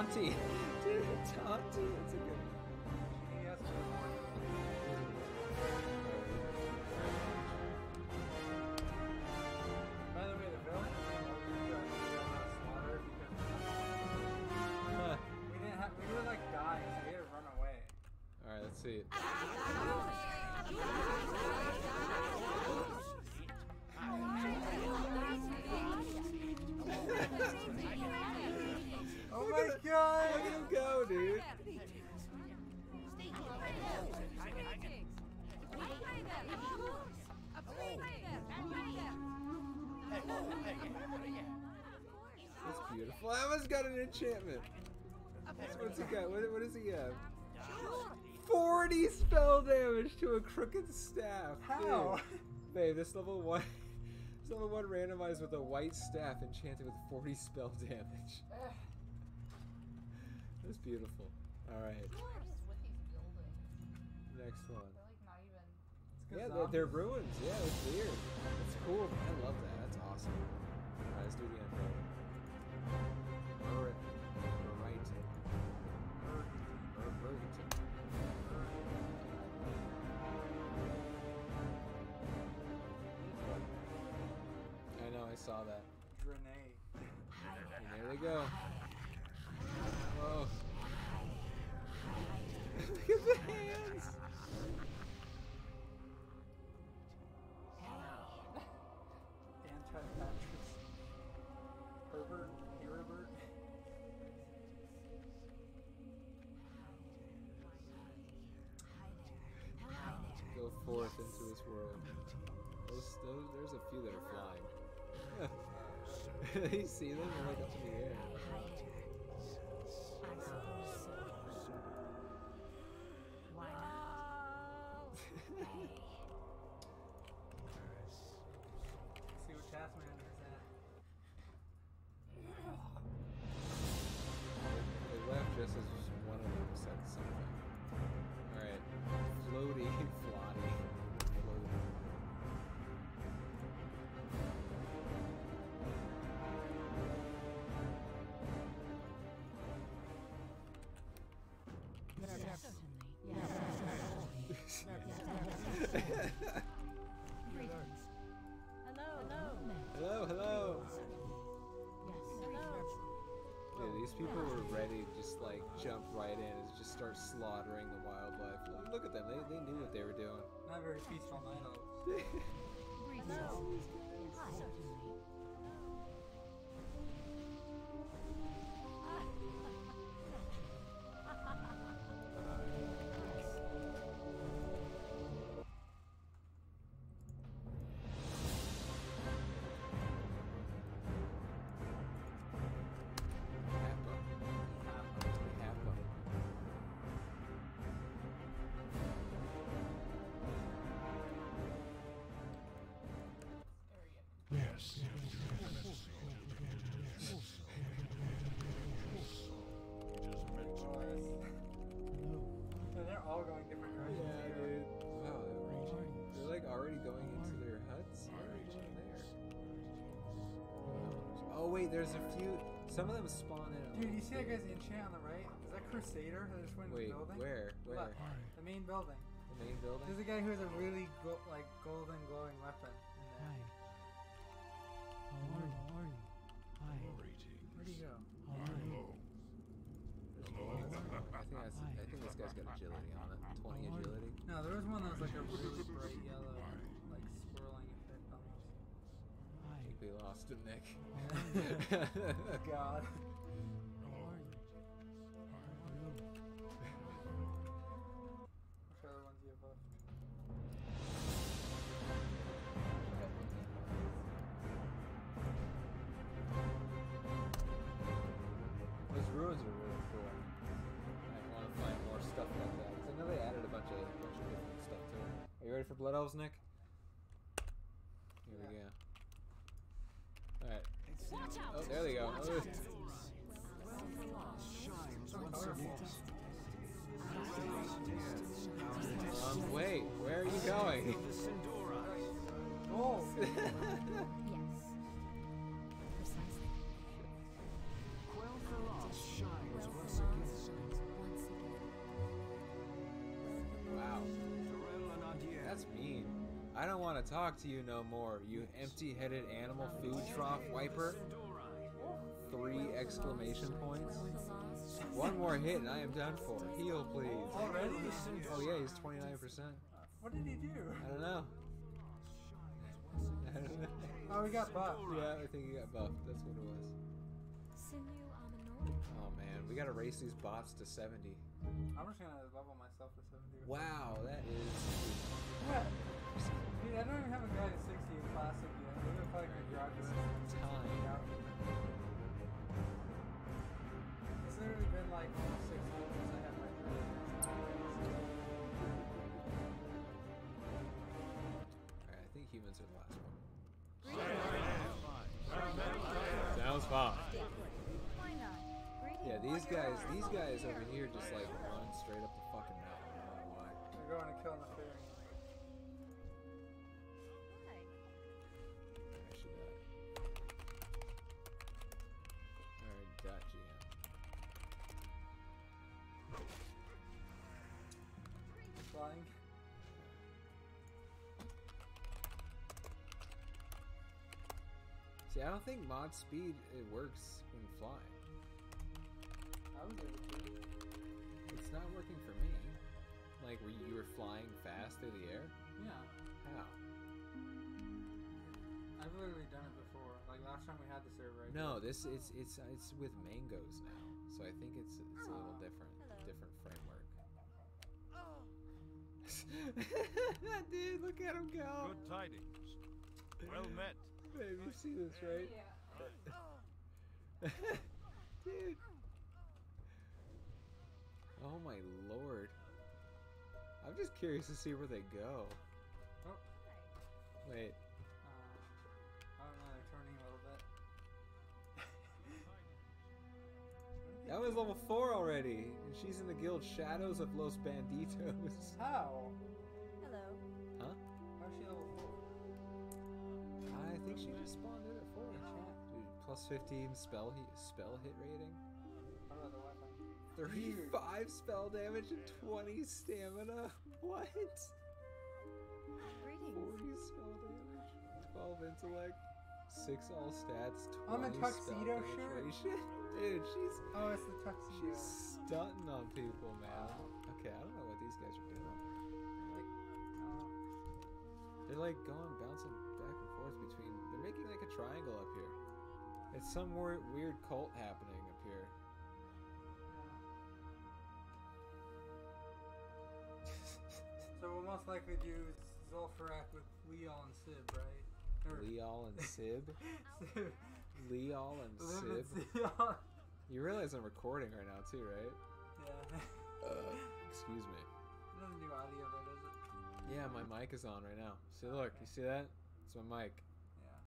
Taunty. Dude, Taunty. That's a good one. He has to have one. By the way, the villain slaughter because we didn't have we were like dying, so we had to run away. All right, let's see beautiful. I almost got an enchantment. What's he got? What, what does he have? 40 spell damage to a crooked staff. How? Dude. Babe, this level one. This level one randomized with a white staff enchanted with 40 spell damage. That's beautiful. Alright, What he's building. next one. They're like. Yeah, they're, they're ruins. Yeah, it's weird. It's cool. I love that. That's awesome. Alright, let's do the I know, I saw that. And there we go. Whoa. Look at the hands. Go into this world. Those, those, there's a few that are flying. you see them? They're like up in the air. Right in and just start slaughtering the wildlife. Look, look at them, they, they knew what they were doing. Not very peaceful night out. Greetings. There's a few. Some of them spawn in. Dude, you see that guy's enchant on the right? Is that Crusader that just went in Wait, the building? where? Where? Left. The main building. The main building. There's a guy who has a really go- like golden glowing weapon. in there. How are you? How are you? Hi. Where'd he go? How are you? I think that's, I think this guy's got agility on it. 20 agility. No, there was one that was like a really bright yellow, like swirling effect almost. I Hi. think we lost him, Nick. God. Are you? Which other ones you have left? Those ruins are really cool. I want to find more stuff like that. 'cause I know they added a bunch of, bunch of different stuff to it. Are you ready for Blood Elves, Nick? Here we go. Alright. Watch out. Oh, there they go. Watch Oh. Um, wait, where are you going? want to talk to you no more, you empty-headed animal food trough wiper. Three exclamation points. One more hit and I am done for. Heal, please. Already? Oh yeah, he's 29%. What did he do? I don't know. I don't know. Oh, we got buffed. Yeah, I think he got buffed. That's what it was. Sinew Amanor. Oh man, we gotta race these bots to 70. I'm just gonna level myself to 70. Wow, that is. Yeah. Dude, I don't even have a guy at 60 in classic yet. Maybe if I can graduate. Time. Yeah. It's literally been like almost six months since I had my Alright, I think humans are the last one. Sounds fine. Why not? Yeah, these guys, these guys over here just like run straight up the fucking mountain. I don't know why. They're going to kill the fairy. See, I don't think mod speed it works when flying. I was able to. It's not working for me. Like, where you were flying fast through the air? Yeah. How? I've literally done it before. Like last time we had the server. I No, did. this it's it's it's with MaNGOS now, so I think it's it's a little different, Hello. different framework. Oh. Dude, look at him go! Good tidings. Well met. Babe, you see this, right? Yeah. Dude. Oh my lord. I'm just curious to see where they go. Oh. Wait. Um, I don't know. They're turning a little bit. That was level 4 already, and she's in the guild Shadows of Los Banditos. How? Hello. Huh? How's she level four? I think she just spawned in at 4. Dude, plus 15 spell hit, spell hit rating. What about the weapon? 35 spell damage and 20 stamina. What? Greetings. 40 spell damage, 12 intellect, 6 all stats, 20 On the tuxedo shirt? Dude, she's Oh, it's the tuxedo. she's stunting on people, man. Okay, I don't know what these guys are doing. They're like going bouncing back between. They're making like a triangle up here. It's some weird, weird cult happening up here. So we'll most likely do Zul'Farrak with Leol and Sib, right? Or- Leal and Sib. Sib. Leal and Sib. and You realize I'm recording right now too, right? Yeah. Uh, excuse me. Doesn't do audio though, does it? Yeah, my mic is on right now. See, look, you see that? It's my mic.